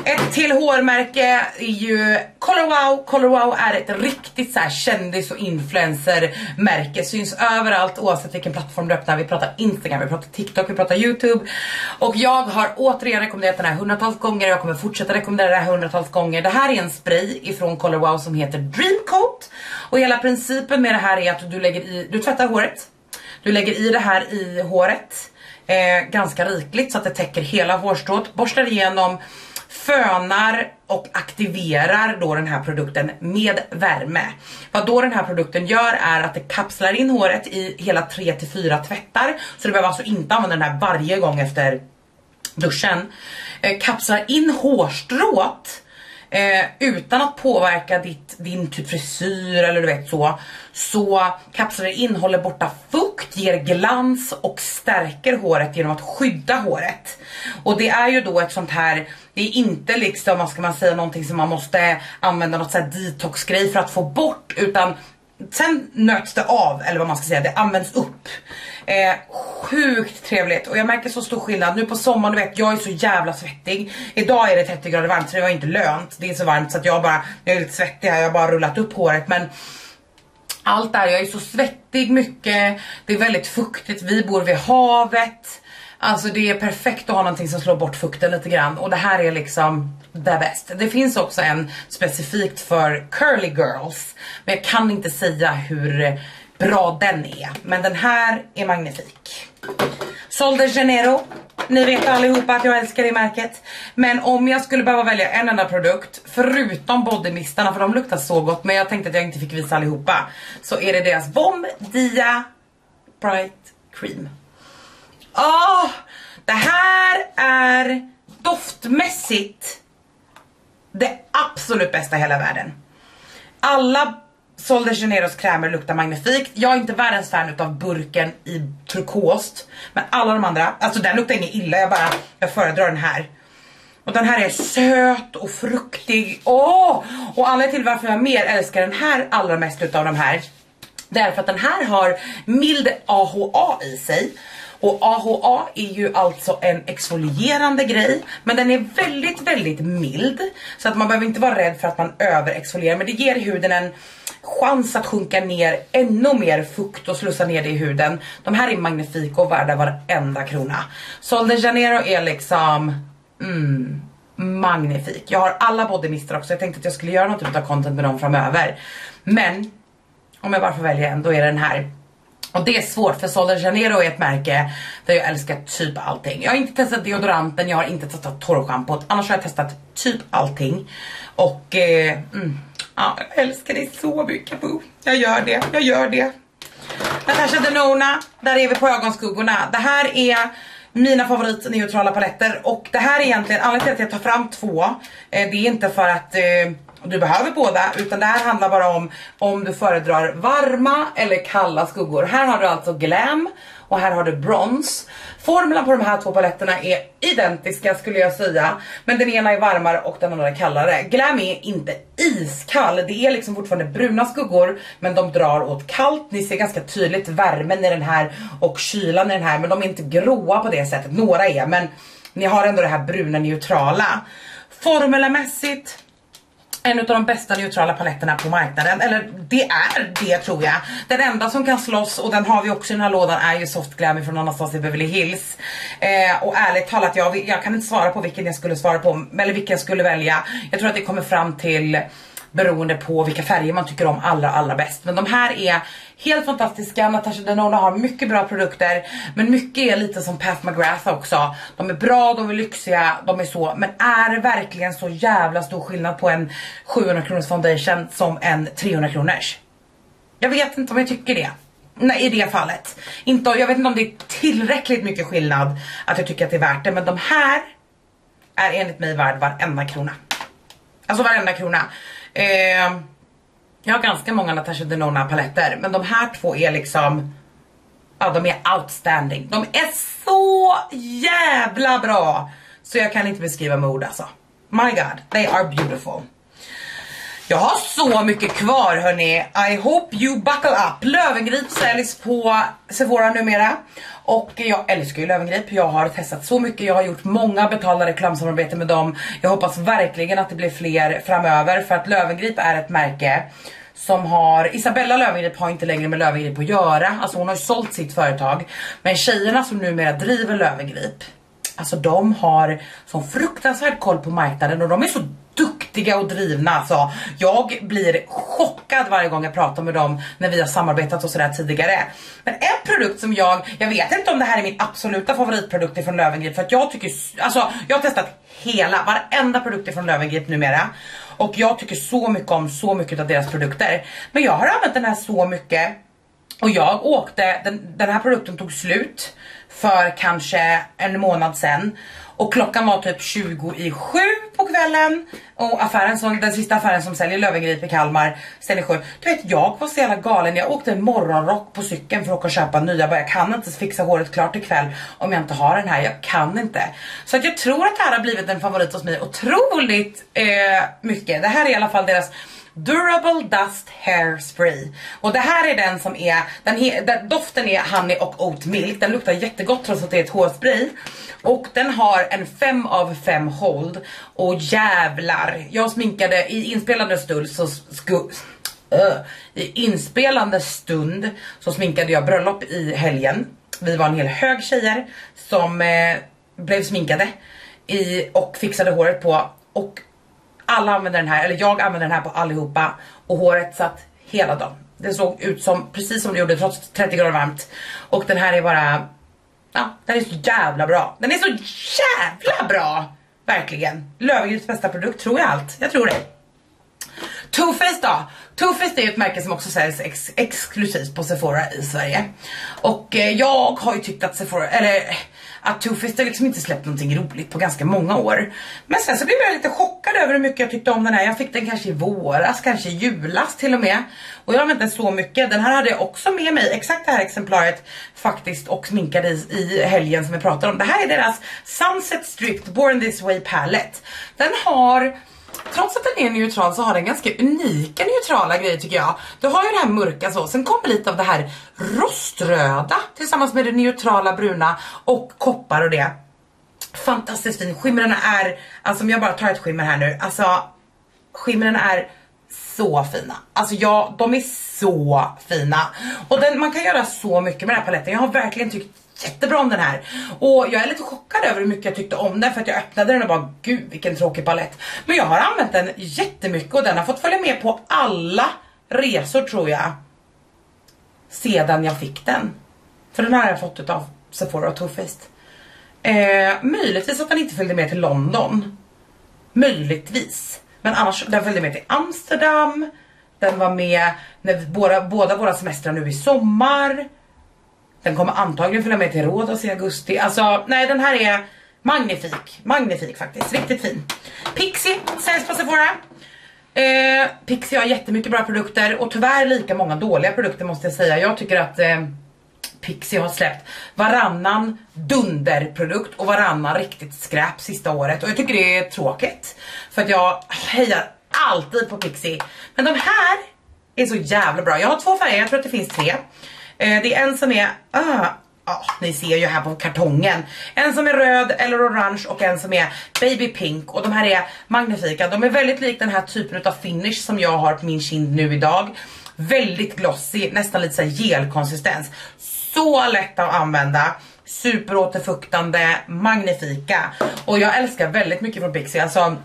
Ett till hårmärke är ju Color Wow. Color Wow är ett riktigt så här kändis och influencermärke. Syns överallt oavsett vilken plattform du öppnar. Vi pratar Instagram, vi pratar TikTok, vi pratar YouTube. Och jag har återigen rekommenderat den här hundratals gånger. Jag kommer fortsätta rekommendera den här hundratals gånger. Det här är en spray ifrån Color Wow som heter Dream Coat. Och hela principen med det här är att du lägger i, du tvättar håret. Du lägger i det här i håret. Eh, ganska rikligt så att det täcker hela hårstrået. Borstar igenom fönar och aktiverar då den här produkten med värme. Vad då den här produkten gör är att det kapslar in håret i hela 3 till 4 tvättar. Så du behöver alltså inte använda den här varje gång efter duschen. Eh, kapslar in hårstrået eh, utan att påverka ditt, din typ frisyr eller du vet så. Så kapslar in, håller borta fukt, ger glans och stärker håret genom att skydda håret. Och det är ju då ett sånt här det är inte liksom, vad ska man säga, någonting som man måste använda något sånt här detox-grej för att få bort utan sen nöts det av, eller vad man ska säga, det används upp. Eh, sjukt trevligt och jag märker så stor skillnad. Nu på sommaren, du vet, jag är så jävla svettig. Idag är det 30 grader varmt så det var inte lönt. Det är så varmt så att jag bara, jag är lite svettig här, jag har bara rullat upp håret men allt där, jag är så svettig mycket, det är väldigt fuktigt, vi bor vid havet. Alltså det är perfekt att ha någonting som slår bort fukten lite grann och det här är liksom det bäst. Det finns också en specifikt för curly girls men jag kan inte säga hur bra den är. Men den här är magnifik. Sol de Janeiro. Ni vet allihopa att jag älskar det märket. Men om jag skulle behöva välja en enda produkt, förutom bodymistarna för de luktar så gott men jag tänkte att jag inte fick visa allihopa. Så är det deras Bomb Dia Bright Cream. Åh, det här är doftmässigt det absolut bästa i hela världen. Alla Sol de Janeiros krämer luktar magnifikt. Jag är inte världens fan utav burken i turkost. Men alla de andra, alltså den luktar inget illa, jag bara, jag föredrar den här. Och den här är söt och fruktig. Åh! Och anledningen till varför jag mer älskar den här allra mest utav de här. Det är för att den här har mild AHA i sig. Och AHA är ju alltså en exfolierande grej. Men den är väldigt, väldigt mild. Så att man behöver inte vara rädd för att man överexfolierar. Men det ger huden en chans att sjunka ner ännu mer fukt och slussa ner det i huden. De här är magnifika och värda varenda krona. Sol de Janeiro är liksom, mm, magnifik. Jag har alla bodymister också, jag tänkte att jag skulle göra något typ av content med dem framöver. Men, om jag bara får välja en, då är det den här. Och det är svårt för Sol de Janeiro är ett märke där jag älskar typ allting. Jag har inte testat deodoranten, jag har inte testat torrschampot, annars har jag testat typ allting. Och eh, mm, ja, jag älskar dig så mycket Boo. Jag gör det, jag gör det. Natasha Denona, där är vi på ögonskuggorna. Det här är mina favoritneutrala paletter och det här är egentligen, anledningen till att jag tar fram två, eh, det är inte för att eh, du behöver båda utan det här handlar bara om om du föredrar varma eller kalla skuggor. Här har du alltså glam och här har du brons. Formulan på de här två paletterna är identiska skulle jag säga, men den ena är varmare och den andra är kallare. Glam är inte iskall, det är liksom fortfarande bruna skuggor, men de drar åt kallt. Ni ser ganska tydligt värmen i den här och kylan i den här, men de är inte gråa på det sättet. Några är, men ni har ändå det här bruna neutrala. Formulamässigt en av de bästa neutrala paletterna på marknaden, eller det är det tror jag. Den enda som kan slåss, och den har vi också i den här lådan, är ju Soft Glam från Anastasia Beverly Hills. Eh, och ärligt talat, jag, jag kan inte svara på vilken jag skulle svara på, eller vilken jag skulle välja. Jag tror att det kommer fram till beroende på vilka färger man tycker om allra allra bäst. Men de här är helt fantastiska, Natasha Denona har mycket bra produkter men mycket är lite som Pat McGrath också. De är bra, de är lyxiga, de är så, men är det verkligen så jävla stor skillnad på en 700 kronors foundation som en 300 kronors? Jag vet inte om jag tycker det. Nej, i det fallet. Inte, jag vet inte om det är tillräckligt mycket skillnad att jag tycker att det är värt det, men de här är enligt mig värd varenda krona. Alltså varenda krona. Eh, jag har ganska många Natasha Denona paletter men de här två är liksom Ja de är outstanding. De är så jävla bra. Så jag kan inte beskriva med ord alltså. My god, they are beautiful. Jag har så mycket kvar hörni. I hope you buckle up. Lövengrip säljs på Sephora numera. Och jag älskar ju Lövengrip. Jag har testat så mycket. Jag har gjort många betalda reklamsamarbeten med dem. Jag hoppas verkligen att det blir fler framöver. För att Lövengrip är ett märke som har, Isabella Löwengrip har inte längre med Löwengrip att göra. Alltså hon har ju sålt sitt företag. Men tjejerna som numera driver Löwengrip. Alltså de har så fruktansvärd koll på marknaden och de är så duktiga och drivna alltså. Jag blir chockad varje gång jag pratar med dem när vi har samarbetat och sådär tidigare. Men en produkt som jag, jag vet inte om det här är min absoluta favoritprodukt ifrån Löwengrip för att jag tycker, alltså jag har testat hela, varenda produkt ifrån Löwengrip numera. Och jag tycker så mycket om så mycket av deras produkter. Men jag har använt den här så mycket och jag åkte, den, den här produkten tog slut för kanske en månad sen och klockan var typ 20 i 7 på kvällen och affären som, den sista affären som säljer lövengrip i Kalmar stänger 7. Du vet jag var så jävla galen, jag åkte en morgonrock på cykeln för att åka och köpa nya, bara jag kan inte fixa håret klart ikväll om jag inte har den här, jag kan inte. Så att jag tror att det här har blivit en favorit hos mig otroligt eh, mycket. Det här är i alla fall deras Durable Dust Hair Spray. Och det här är den som är, den, he, den doften är honey och oat milk. Den luktar jättegott trots att det är ett hårspray. Och den har en 5 av 5 hold. Och jävlar, jag sminkade i inspelande stund så sku, uh, i inspelande stund så sminkade jag bröllop i helgen. Vi var en hel hög tjejer som eh, blev sminkade i, och fixade håret på. Och alla använder den här, eller jag använder den här på allihopa och håret satt hela dagen. Det såg ut som precis som det gjorde trots 30 grader varmt. Och den här är bara, ja den är så jävla bra. Den är så jävla bra! Verkligen. Lövengrips bästa produkt, tror jag allt. Jag tror det. Too Faced då? Too Faced är ett märke som också säljs ex exklusivt på Sephora i Sverige. Och eh, jag har ju tyckt att Sephora, eller att Too Faced har liksom inte släppt någonting roligt på ganska många år. Men sen så blev jag lite chockad över hur mycket jag tyckte om den här. Jag fick den kanske i våras, kanske i julas till och med. Och jag har använt den så mycket. Den här hade jag också med mig, exakt det här exemplaret faktiskt och sminkade i, i helgen som jag pratade om. Det här är deras Sunset Stripped Born This Way palette. Den har Trots att den är neutral så har den ganska unika neutrala grejer tycker jag. Du har ju det här mörka så, sen kommer lite av det här roströda tillsammans med det neutrala bruna och koppar och det. Fantastiskt fin, skimren är, alltså om jag bara tar ett skimmer här nu, alltså skimren är så fina. Alltså ja, de är så fina. Och den, man kan göra så mycket med den här paletten. Jag har verkligen tyckt jättebra om den här. Och jag är lite chockad över hur mycket jag tyckte om den för att jag öppnade den och bara gud vilken tråkig palett. Men jag har använt den jättemycket och den har fått följa med på alla resor tror jag. Sedan jag fick den. För den här har jag fått av Sephora och Too Faced. Eh, möjligtvis att den inte följde med till London. Möjligtvis. Men annars, den följde med till Amsterdam. Den var med när båda, båda våra semestrar nu i sommar. Den kommer antagligen följa med till Rhodos i augusti. Alltså nej den här är magnifik. Magnifik faktiskt. Riktigt fin. Pixie säljs på Sephora. Eh, Pixie har jättemycket bra produkter och tyvärr lika många dåliga produkter måste jag säga. Jag tycker att eh, Pixie har släppt varannan dunderprodukt och varannan riktigt skräp sista året och jag tycker det är tråkigt. För att jag hejar alltid på Pixie. Men de här är så jävla bra. Jag har två färger, jag tror att det finns tre. Eh, det är en som är, ah, ah, ni ser ju här på kartongen. En som är röd eller orange och en som är baby pink. Och de här är magnifika. De är väldigt lik den här typen av finish som jag har på min kind nu idag. Väldigt glossy, nästan lite såhär gelkonsistens. Så lätt att använda superåterfuktande, magnifika. Och jag älskar väldigt mycket från Pixie. Alltså,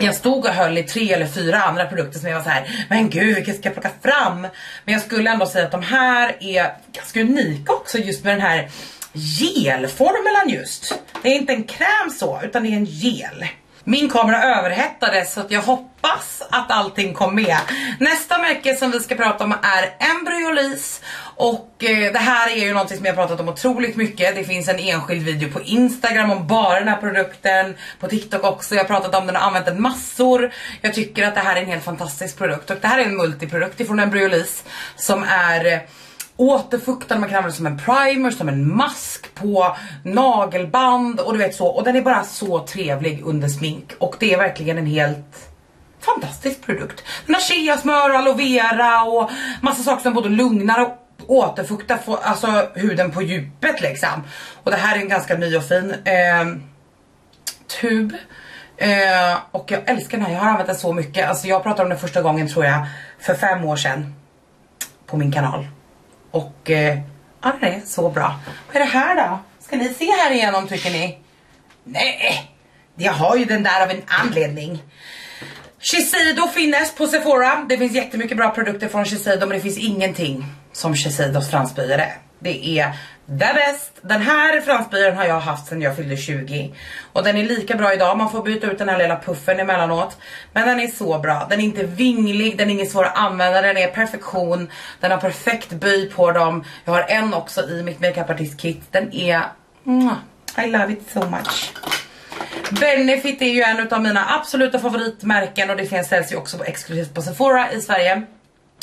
jag stod och höll i tre eller fyra andra produkter som jag var så här, men gud vilket ska jag plocka fram? Men jag skulle ändå säga att de här är ganska unika också just med den här gelformulan just. Det är inte en kräm så, utan det är en gel. Min kamera överhettades så att jag hoppas att allting kom med. Nästa märke som vi ska prata om är embryolis och eh, det här är ju någonting som jag pratat om otroligt mycket. Det finns en enskild video på Instagram om bara den här produkten, på TikTok också. Jag har pratat om den och använt den massor. Jag tycker att det här är en helt fantastisk produkt och det här är en multiprodukt ifrån embryolis som är eh, återfuktande, man kan använda som en primer, som en mask på nagelband och du vet så. Och den är bara så trevlig under smink och det är verkligen en helt fantastisk produkt. Den har cheasmör, aloe vera och massa saker som både lugnar och återfuktar alltså huden på djupet liksom. Och det här är en ganska ny och fin eh, tub. Eh, och jag älskar den här, jag har använt den så mycket. Alltså jag pratade om den första gången tror jag för fem år sedan på min kanal. Och eh, ja, den är så bra. Vad är det här då? Ska ni se här igenom tycker ni? Nej, jag har ju den där av en anledning. Shiseido finnes på Sephora. Det finns jättemycket bra produkter från Shiseido men det finns ingenting som Shiseidos fransbyare. Det är the best. Den här fransbyaren har jag haft sedan jag fyllde 20. Och den är lika bra idag, man får byta ut den här lilla puffen emellanåt. Men den är så bra, den är inte vinglig, den är ingen svår att använda, den är perfektion. Den har perfekt böj på dem. Jag har en också i mitt makeup artist kit. Den är... I love it so much. Benefit är ju en av mina absoluta favoritmärken och det finns säljs ju också exklusivt på Sephora i Sverige.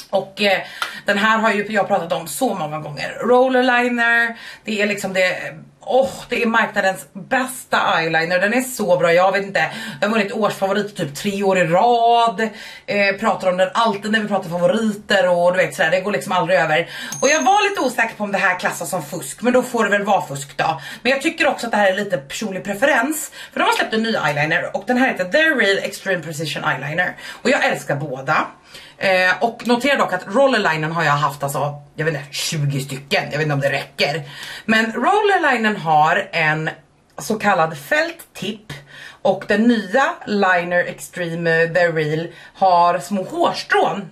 Och eh, den här har ju jag pratat om så många gånger. Rollerliner, det är liksom det Åh, oh, det är marknadens bästa eyeliner, den är så bra, jag vet inte. Den har varit årsfavorit typ tre år i rad. Eh, Pratar om den alltid när vi pratar favoriter och du vet sådär, det går liksom aldrig över. Och jag var lite osäker på om det här klassas som fusk, men då får det väl vara fusk då. Men jag tycker också att det här är lite personlig preferens För de har släppt en ny eyeliner och den här heter The Real Extreme Precision Eyeliner. Och jag älskar båda. Eh, och notera dock att rollerlinen har jag haft alltså, jag vet inte, 20 stycken, jag vet inte om det räcker. Men rollerlinen har en så kallad fälttipp och den nya Liner Extreme The Real har små hårstrån.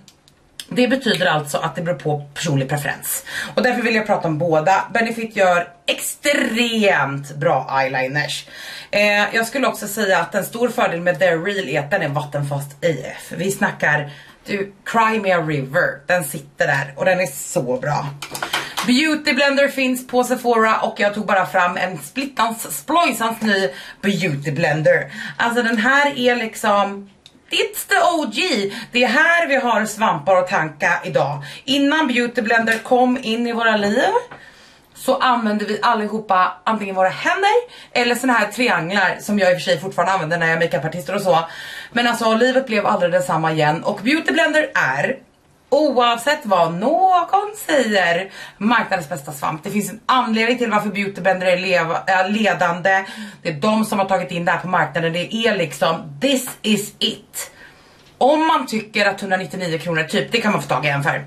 Det betyder alltså att det beror på personlig preferens. Och därför vill jag prata om båda. Benefit gör extremt bra eyeliners. Eh, jag skulle också säga att en stor fördel med The Real är att den är vattenfast AF. Vi snackar du, Cry Me A River, den sitter där och den är så bra. Beauty blender finns på Sephora och jag tog bara fram en splittans splojsans ny beauty blender. Alltså den här är liksom It's the OG! Det är här vi har svampar att tanka idag. Innan beauty blender kom in i våra liv så använde vi allihopa antingen våra händer eller såna här trianglar som jag i och för sig fortfarande använder när jag är makeupartister och så. Men alltså livet blev aldrig detsamma igen och beauty blender är Oavsett vad någon säger, marknadens bästa svamp. Det finns en anledning till varför beautybender är leva, äh, ledande. Det är de som har tagit in det här på marknaden. Det är liksom, this is it. Om man tycker att 199 kronor typ, det kan man få tag i en för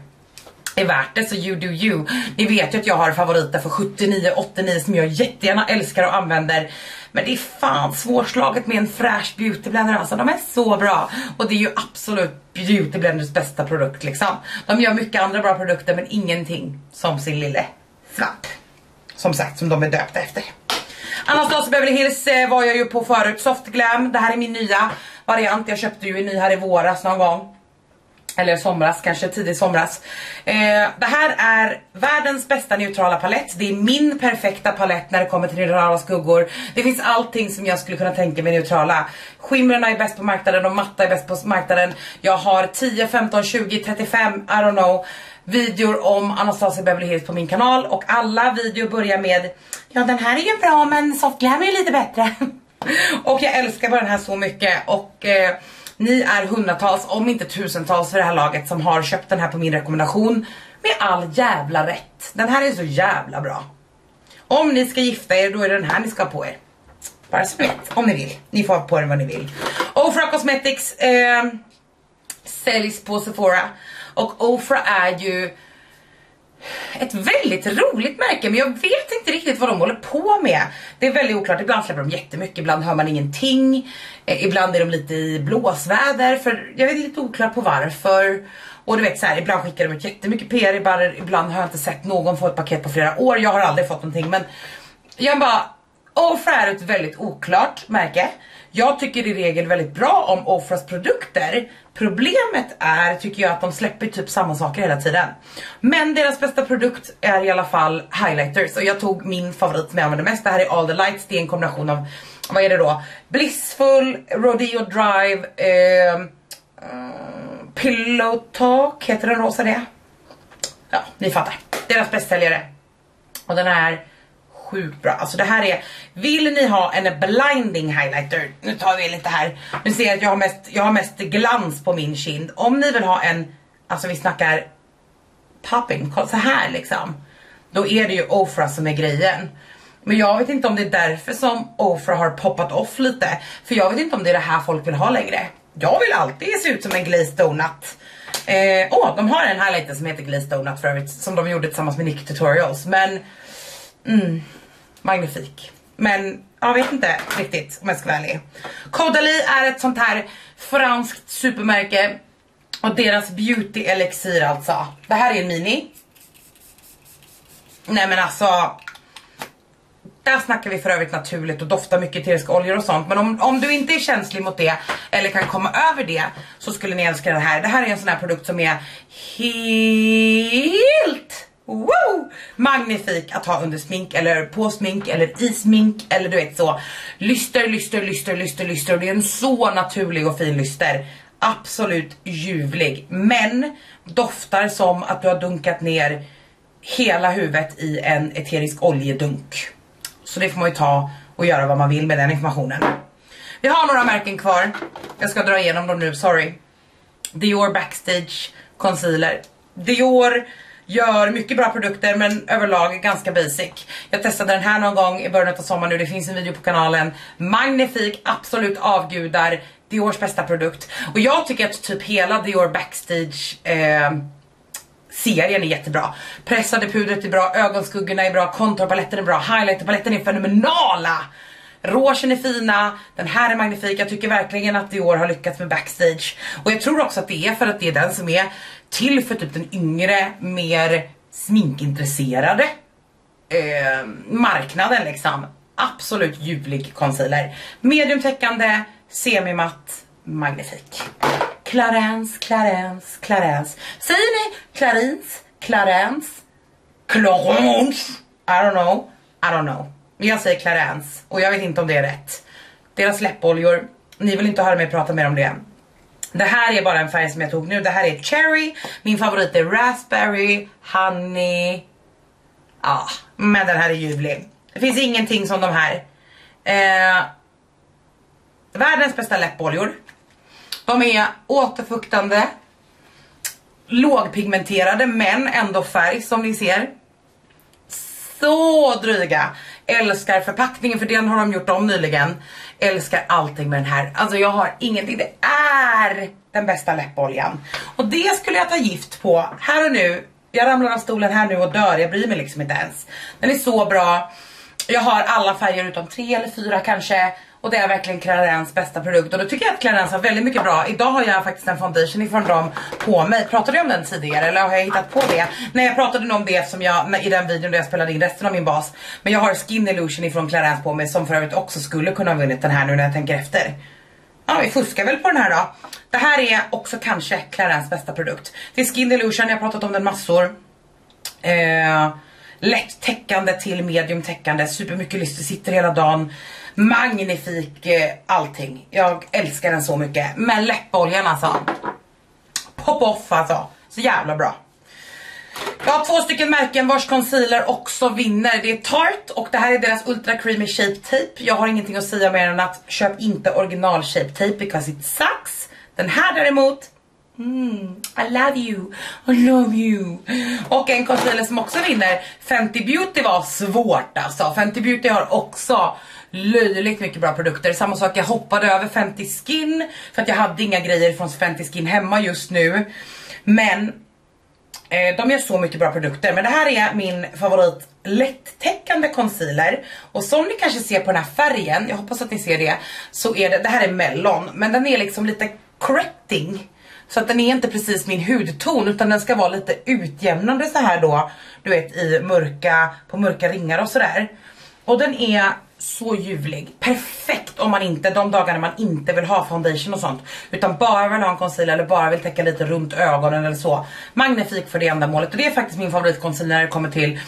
är värt det så you do you. Ni vet ju att jag har favoriter för 79, 89 som jag jättegärna älskar och använder. Men det är fan svårslaget med en fräsch beautyblender alltså, de är så bra. Och det är ju absolut beautyblenders bästa produkt liksom. De gör mycket andra bra produkter men ingenting som sin lille svamp. Som sagt, som de är döpta efter. Anastasia Beverly Hills eh, var jag ju på förut, Soft Glam, det här är min nya variant. Jag köpte ju en ny här i våras någon gång eller somras, kanske tidig somras. Eh, det här är världens bästa neutrala palett. Det är min perfekta palett när det kommer till neutrala skuggor. Det finns allting som jag skulle kunna tänka mig neutrala. Skimrarna är bäst på marknaden och matta är bäst på marknaden. Jag har 10, 15, 20, 35, I don't know videor om Anastasia Beverly Hills på min kanal och alla videor börjar med Ja den här är ju bra men soft glam är lite bättre. *laughs* och jag älskar bara den här så mycket och eh, ni är hundratals, om inte tusentals för det här laget som har köpt den här på min rekommendation. Med all jävla rätt. Den här är så jävla bra. Om ni ska gifta er, då är det den här ni ska ha på er. Bara så vet, om ni vill. Ni får ha på er vad ni vill. Ofra Cosmetics eh, säljs på Sephora. Och Ofra är ju ett väldigt roligt märke men jag vet inte riktigt vad de håller på med. Det är väldigt oklart, ibland släpper de jättemycket, ibland hör man ingenting. Eh, ibland är de lite i blåsväder för jag är lite oklar på varför. Och du vet så här, ibland skickar de ut jättemycket PR, ibland, ibland har jag inte sett någon få ett paket på flera år. Jag har aldrig fått någonting men jag bara, Ofra är ett väldigt oklart märke. Jag tycker i regel väldigt bra om Ofras produkter. Problemet är, tycker jag, att de släpper typ samma saker hela tiden. Men deras bästa produkt är i alla fall highlighters och jag tog min favorit som jag använder mest. Det här är All the Lights, det är en kombination av, vad är det då? Blissful, Rodeo Drive, eh, eh, Pillow Talk, heter den rosa det? Ja, ni fattar. Deras bästsäljare. Och den här sjukt bra. Alltså det här är, vill ni ha en blinding highlighter, nu tar vi lite här, nu ser jag att jag har mest, jag har mest glans på min kind. Om ni vill ha en, alltså vi snackar popping, så här liksom. Då är det ju Ofra som är grejen. Men jag vet inte om det är därför som Ofra har poppat off lite. För jag vet inte om det är det här folk vill ha längre. Jag vill alltid se ut som en glazed donut. Eh, åh, eh, oh, de har en highlighter som heter glazed donut för övrigt, som de gjorde tillsammans med Nick Tutorials. Men Mm, magnifik. Men jag vet inte riktigt om jag ska vara ärlig. Caudalie är ett sånt här franskt supermärke. Och deras beauty elixir alltså. Det här är en mini. Nej men alltså. Där snackar vi för övrigt naturligt och doftar mycket eteriska oljor och sånt. Men om, om du inte är känslig mot det eller kan komma över det så skulle ni älska det här. Det här är en sån här produkt som är helt Woo! Magnifik att ha under smink eller på smink eller i smink eller du vet så. Lyster, lyster, lyster, lyster, lyster och det är en så naturlig och fin lyster. Absolut ljuvlig men doftar som att du har dunkat ner hela huvudet i en eterisk oljedunk. Så det får man ju ta och göra vad man vill med den informationen. Vi har några märken kvar. Jag ska dra igenom dem nu, sorry. Dior Backstage Concealer. Dior gör mycket bra produkter men överlag ganska basic. Jag testade den här någon gång i början av sommaren nu, det finns en video på kanalen. Magnifik, absolut avgudar, Diors bästa produkt. Och jag tycker att typ hela Dior Backstage eh, serien är jättebra. Pressade pudret är bra, ögonskuggorna är bra, kontorpaletten är bra, highlighterpaletten är fenomenala. Rougen är fina, den här är magnifik, jag tycker verkligen att Dior har lyckats med backstage. Och jag tror också att det är för att det är den som är till för typ den yngre, mer sminkintresserade eh, marknaden liksom. Absolut ljuvlig concealer. Mediumtäckande, semimatt, magnifik. Clarence, Clarence, Clarence. Säger ni Clarins, Clarence? Clarence. I don't know, I don't know. Men jag säger Clarence och jag vet inte om det är rätt. Deras läppoljor, ni vill inte höra mig prata mer om det. Det här är bara en färg som jag tog nu. Det här är cherry. Min favorit är raspberry, honey. Ja, men den här är ljuvlig. Det finns ingenting som de här. Eh, världens bästa läppoljor. De är återfuktande, lågpigmenterade men ändå färg som ni ser. Så dryga. Älskar förpackningen för den har de gjort om nyligen. Älskar allting med den här. Alltså jag har ingenting. Det är den bästa läppoljan. Och det skulle jag ta gift på här och nu. Jag ramlar av stolen här nu och dör. Jag bryr mig liksom inte ens. Den är så bra. Jag har alla färger utom tre eller fyra kanske. Och det är verkligen Clarins bästa produkt och då tycker jag att Clarins har väldigt mycket bra. Idag har jag faktiskt en foundation ifrån dem på mig. Pratade jag om den tidigare eller har jag hittat på det? Nej jag pratade nog om det som jag, i den videon där jag spelade in resten av min bas. Men jag har Skin Illusion ifrån Clarins på mig som för övrigt också skulle kunna ha vunnit den här nu när jag tänker efter. Ja vi fuskar väl på den här då. Det här är också kanske Clarins bästa produkt. Det är Skin Illusion, jag har pratat om den massor. Eh, lätt täckande till medium täckande, supermycket lyster, sitter hela dagen magnifik eh, allting. Jag älskar den så mycket. Men läppoljan alltså. Pop off alltså. Så jävla bra. Jag har två stycken märken vars concealer också vinner. Det är Tarte och det här är deras Ultra Creamy Shape Tape. Jag har ingenting att säga mer än att köp inte original Shape Tape because it sucks. Den här däremot Mm, I love you, I love you. Och en concealer som också vinner, Fenty Beauty var svårt alltså. Fenty Beauty har också löjligt mycket bra produkter. Samma sak, jag hoppade över Fenty Skin för att jag hade inga grejer från Fenty Skin hemma just nu. Men eh, de gör så mycket bra produkter. Men det här är min favorit lättäckande concealer. Och som ni kanske ser på den här färgen, jag hoppas att ni ser det, så är det, det här är mellon. Men den är liksom lite correcting. Så att den är inte precis min hudton utan den ska vara lite utjämnande så här då. Du vet i mörka, på mörka ringar och sådär. Och den är så ljuvlig. Perfekt om man inte, de dagarna man inte vill ha foundation och sånt. Utan bara vill ha en concealer eller bara vill täcka lite runt ögonen eller så. Magnifik för det ändamålet. Och det är faktiskt min favoritconcealer när det kommer till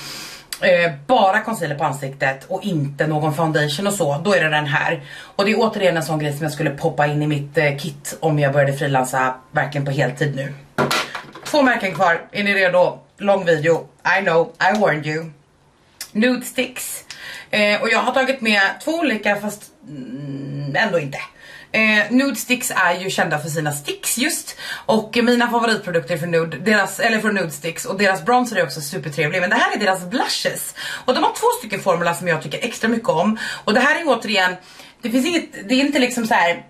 eh, bara concealer på ansiktet och inte någon foundation och så. Då är det den här. Och det är återigen en sån grej som jag skulle poppa in i mitt eh, kit om jag började frilansa verkligen på heltid nu. Två märken kvar. Är ni redo? Lång video. I know, I warned you. Nude sticks. Eh, och jag har tagit med två olika fast mm, ändå inte. Eh, Nude Sticks är ju kända för sina sticks just och mina favoritprodukter för Nude, deras, eller för Nude Sticks och deras bronzer är också supertrevlig men det här är deras blushes och de har två stycken formula som jag tycker extra mycket om och det här är återigen, det finns inget, det är inte liksom så här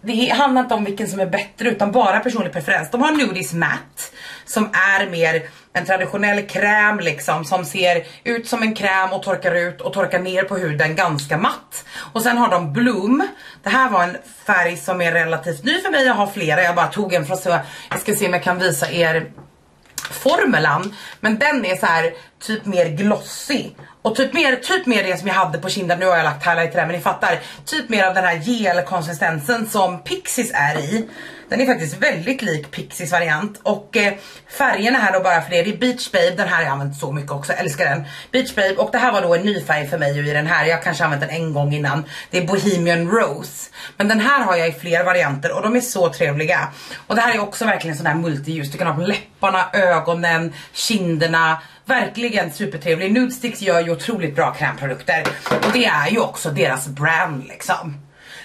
det handlar inte om vilken som är bättre utan bara personlig preferens. De har Nudis Matte som är mer en traditionell kräm liksom som ser ut som en kräm och torkar ut och torkar ner på huden ganska matt. Och sen har de Bloom. Det här var en färg som är relativt ny för mig. Jag har flera. Jag bara tog en för att se. Jag ska se om jag kan visa er formulan. Men den är så här typ mer glossig. Och typ mer, typ mer det som jag hade på kinden, nu har jag lagt highlighter där men ni fattar. Typ mer av den här gelkonsistensen som Pixies är i. Den är faktiskt väldigt lik Pixies variant och eh, färgerna här då bara för det, det är Beach Babe, den här har jag använt så mycket också, älskar den. Beach Babe och det här var då en ny färg för mig i den här, jag kanske använt den en gång innan. Det är Bohemian Rose. Men den här har jag i flera varianter och de är så trevliga. Och det här är också verkligen sån här multiljus, du kan ha på läpparna, ögonen, kinderna. Verkligen supertrevlig. Nudesticks gör ju otroligt bra krämprodukter. Och det är ju också deras brand liksom.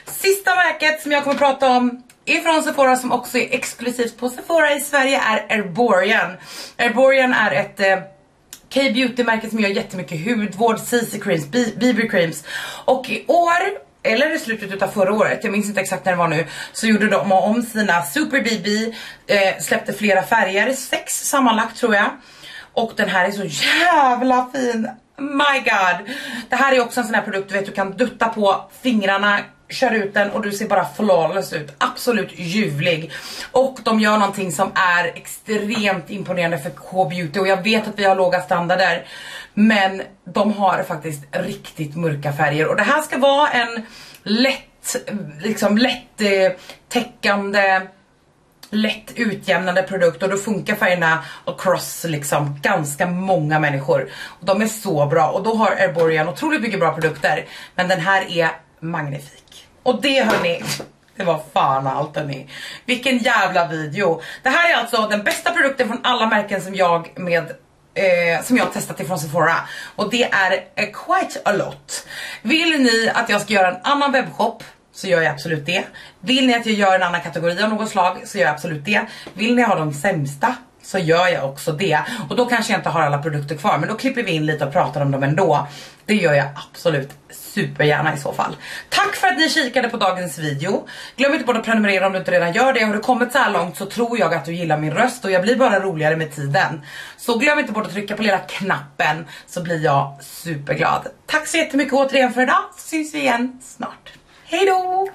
Sista märket som jag kommer prata om ifrån Sephora som också är exklusivt på Sephora i Sverige är Erborian. Erborian är ett eh, K-beauty-märke som gör jättemycket hudvård, CC creams, BB creams. Och i år, eller i slutet utav förra året, jag minns inte exakt när det var nu, så gjorde de om sina Super BB, eh, släppte flera färger, sex sammanlagt tror jag. Och den här är så jävla fin. My god. Det här är också en sån här produkt du vet du kan dutta på fingrarna, kör ut den och du ser bara flawless ut. Absolut ljuvlig. Och de gör någonting som är extremt imponerande för K-beauty och jag vet att vi har låga standarder. Men de har faktiskt riktigt mörka färger och det här ska vara en lätt, liksom lätt eh, täckande lätt utjämnande produkt och då funkar färgerna across liksom ganska många människor. Och de är så bra och då har Erborian otroligt mycket bra produkter men den här är magnifik. Och det hörni, det var fan allt hörni. Vilken jävla video. Det här är alltså den bästa produkten från alla märken som jag med eh, som jag har testat ifrån Sephora och det är eh, quite a lot. Vill ni att jag ska göra en annan webbshop så gör jag absolut det. Vill ni att jag gör en annan kategori av något slag så gör jag absolut det. Vill ni ha de sämsta så gör jag också det. Och då kanske jag inte har alla produkter kvar men då klipper vi in lite och pratar om dem ändå. Det gör jag absolut supergärna i så fall. Tack för att ni kikade på dagens video. Glöm inte bort att prenumerera om du inte redan gör det. Har du kommit så här långt så tror jag att du gillar min röst och jag blir bara roligare med tiden. Så glöm inte bort att trycka på lilla knappen så blir jag superglad. Tack så jättemycket återigen för idag. Så syns vi igen snart. Hej då!